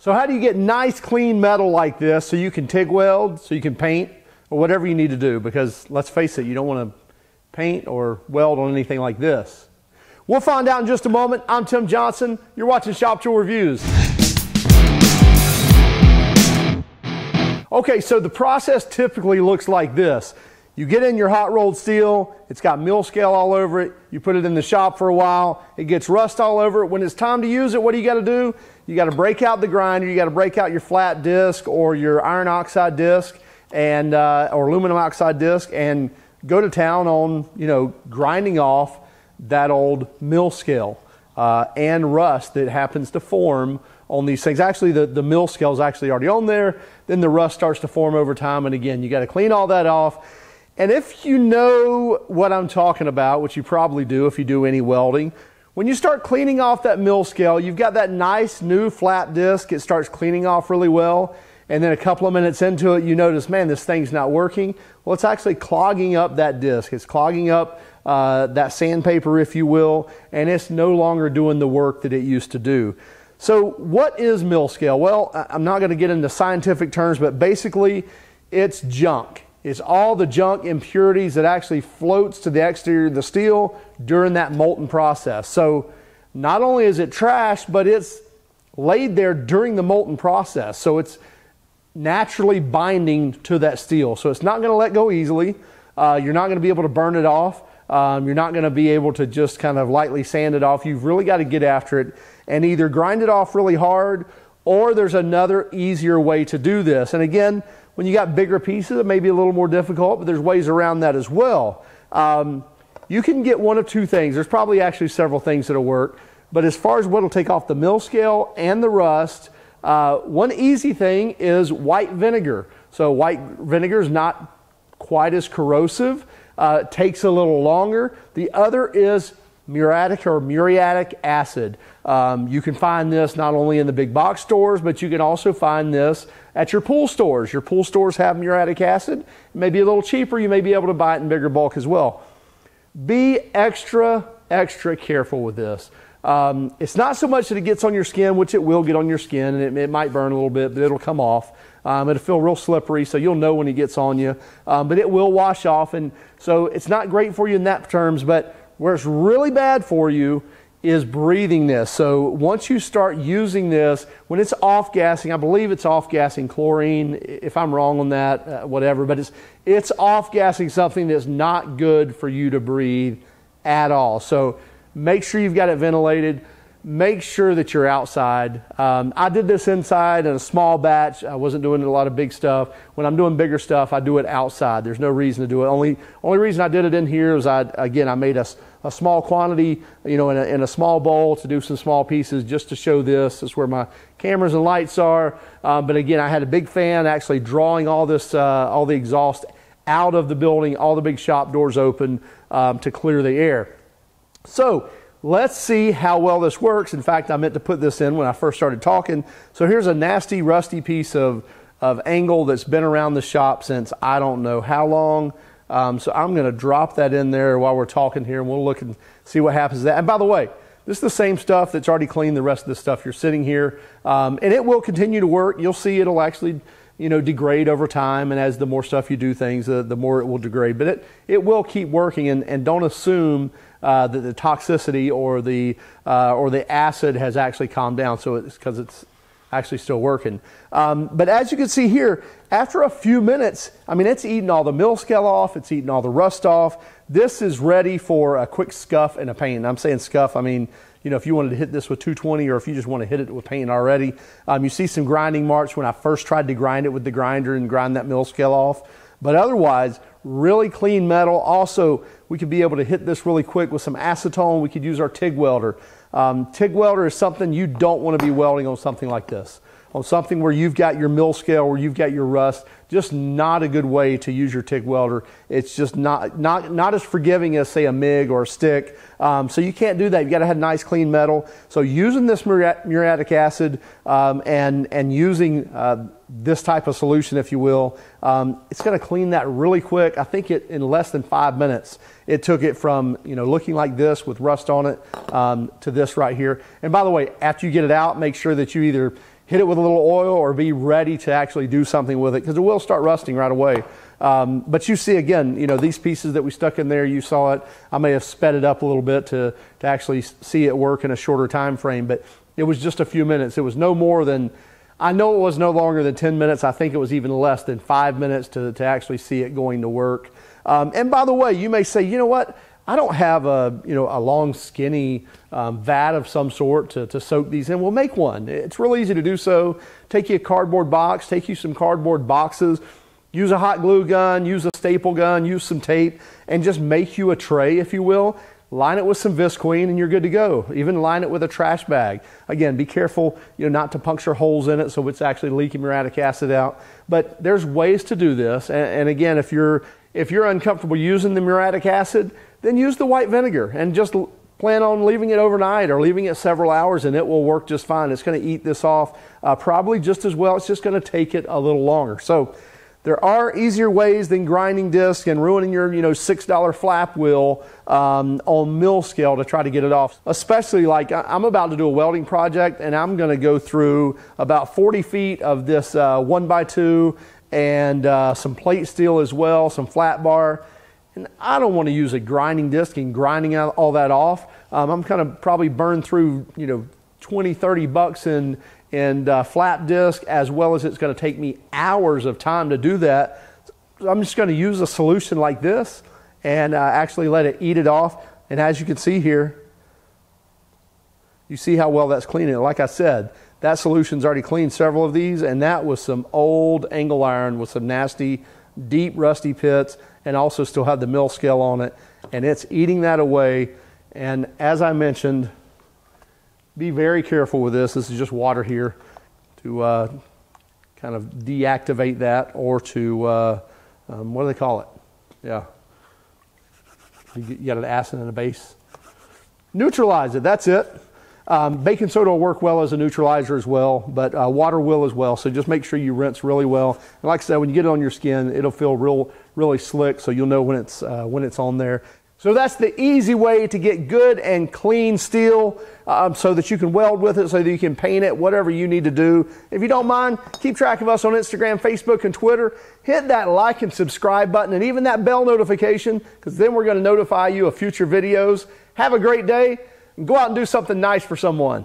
So how do you get nice clean metal like this so you can TIG weld, so you can paint, or whatever you need to do? Because let's face it, you don't want to paint or weld on anything like this. We'll find out in just a moment. I'm Tim Johnson. You're watching Shop Tool Reviews. Okay, so the process typically looks like this. You get in your hot rolled steel, it's got mill scale all over it, you put it in the shop for a while, it gets rust all over it. When it's time to use it, what do you got to do? You got to break out the grinder, you got to break out your flap disc or your iron oxide disc and uh, or aluminum oxide disc and go to town on, you know, grinding off that old mill scale uh, and rust that happens to form on these things. Actually, the, the mill scale is actually already on there. Then the rust starts to form over time. And again, you got to clean all that off and if you know what I'm talking about, which you probably do if you do any welding, when you start cleaning off that mill scale, you've got that nice new flap disc. It starts cleaning off really well. And then a couple of minutes into it, you notice, man, this thing's not working. Well, it's actually clogging up that disc. It's clogging up uh, that sandpaper, if you will, and it's no longer doing the work that it used to do. So, what is mill scale? Well, I'm not going to get into scientific terms, but basically, it's junk is all the junk impurities that actually floats to the exterior of the steel during that molten process. So not only is it trash, but it's laid there during the molten process. So it's naturally binding to that steel. So it's not going to let go easily. Uh, you're not going to be able to burn it off. Um, you're not going to be able to just kind of lightly sand it off. You've really got to get after it and either grind it off really hard or there's another easier way to do this. And again, when you got bigger pieces, it may be a little more difficult, but there's ways around that as well. Um, you can get one of two things. There's probably actually several things that'll work. But as far as what'll take off the mill scale and the rust, uh, one easy thing is white vinegar. So white vinegar is not quite as corrosive. Uh, takes a little longer. The other is muriatic or muriatic acid. Um, you can find this not only in the big box stores, but you can also find this at your pool stores. Your pool stores have muriatic acid. It may be a little cheaper. You may be able to buy it in bigger bulk as well. Be extra, extra careful with this. Um, it's not so much that it gets on your skin, which it will get on your skin, and it, it might burn a little bit, but it'll come off. Um, it'll feel real slippery, so you'll know when it gets on you. Um, but it will wash off, and so it's not great for you in that terms. But where it's really bad for you is breathing this. So once you start using this, when it's off gassing, I believe it's off gassing chlorine. If I'm wrong on that, uh, whatever, but it's it's off gassing something that's not good for you to breathe at all. So make sure you've got it ventilated make sure that you're outside. Um, I did this inside in a small batch. I wasn't doing a lot of big stuff. When I'm doing bigger stuff, I do it outside. There's no reason to do it. Only only reason I did it in here is I again I made a, a small quantity, you know, in a, in a small bowl to do some small pieces just to show this. Is where my cameras and lights are. Um, but again, I had a big fan actually drawing all this uh, all the exhaust out of the building, all the big shop doors open um, to clear the air. So Let's see how well this works. In fact, I meant to put this in when I first started talking. So here's a nasty, rusty piece of, of angle that's been around the shop since I don't know how long. Um, so I'm going to drop that in there while we're talking here, and we'll look and see what happens. That. And by the way, this is the same stuff that's already cleaned the rest of the stuff you're sitting here, um, and it will continue to work. You'll see it'll actually, you know, degrade over time, and as the more stuff you do things, uh, the more it will degrade. But it it will keep working, and, and don't assume uh, that the toxicity or the uh, or the acid has actually calmed down. So it's because it's actually still working. Um, but as you can see here, after a few minutes, I mean, it's eating all the mill scale off, it's eating all the rust off. This is ready for a quick scuff and a paint. I'm saying scuff, I mean, you know, if you wanted to hit this with 220 or if you just want to hit it with paint already. Um, you see some grinding marks when I first tried to grind it with the grinder and grind that mill scale off. But otherwise, really clean metal. Also, we could be able to hit this really quick with some acetone. We could use our TIG welder. Um, TIG welder is something you don't want to be welding on something like this. Something where you've got your mill scale, where you've got your rust, just not a good way to use your TIG welder. It's just not, not, not as forgiving as, say, a MIG or a stick. Um, so you can't do that. You've got to have nice, clean metal. So using this muriatic acid um, and, and using uh, this type of solution, if you will, um, it's going to clean that really quick. I think it in less than five minutes, it took it from you know looking like this with rust on it um, to this right here. And by the way, after you get it out, make sure that you either hit it with a little oil or be ready to actually do something with it because it will start rusting right away. Um, but you see again, you know, these pieces that we stuck in there, you saw it. I may have sped it up a little bit to, to actually see it work in a shorter time frame, but it was just a few minutes. It was no more than, I know it was no longer than 10 minutes. I think it was even less than five minutes to, to actually see it going to work. Um, and by the way, you may say, you know what? I don't have a you know a long skinny um, vat of some sort to, to soak these in. We'll make one. It's real easy to do so. Take you a cardboard box. Take you some cardboard boxes. Use a hot glue gun. Use a staple gun. Use some tape, and just make you a tray, if you will. Line it with some Visqueen, and you're good to go. Even line it with a trash bag. Again, be careful, you know, not to puncture holes in it so it's actually leaking muriatic acid out. But there's ways to do this. And, and again, if you're if you're uncomfortable using the muriatic acid, then use the white vinegar and just plan on leaving it overnight or leaving it several hours and it will work just fine. It's going to eat this off uh, probably just as well. It's just going to take it a little longer. So there are easier ways than grinding disc and ruining your you know $6 flap wheel um, on mill scale to try to get it off. Especially like I'm about to do a welding project and I'm going to go through about 40 feet of this uh, 1 by 2 and uh, some plate steel as well, some flat bar and I don't want to use a grinding disc and grinding out all that off. Um, I'm kind of probably burn through, you know, 20, 30 bucks in, in uh, flap disc, as well as it's going to take me hours of time to do that. So I'm just going to use a solution like this and uh, actually let it eat it off. And as you can see here, you see how well that's cleaning it. Like I said, that solution's already cleaned several of these, and that was some old angle iron with some nasty, deep, rusty pits and also still have the mill scale on it. And it's eating that away. And as I mentioned, be very careful with this. This is just water here to uh, kind of deactivate that or to, uh, um, what do they call it? Yeah. You got an acid and a base. Neutralize it, that's it. Um, baking soda will work well as a neutralizer as well, but uh, water will as well. So just make sure you rinse really well. And like I said, when you get it on your skin, it'll feel real, really slick. So you'll know when it's uh, when it's on there. So that's the easy way to get good and clean steel um, so that you can weld with it, so that you can paint it, whatever you need to do. If you don't mind, keep track of us on Instagram, Facebook, and Twitter. Hit that like and subscribe button and even that bell notification because then we're going to notify you of future videos. Have a great day go out and do something nice for someone.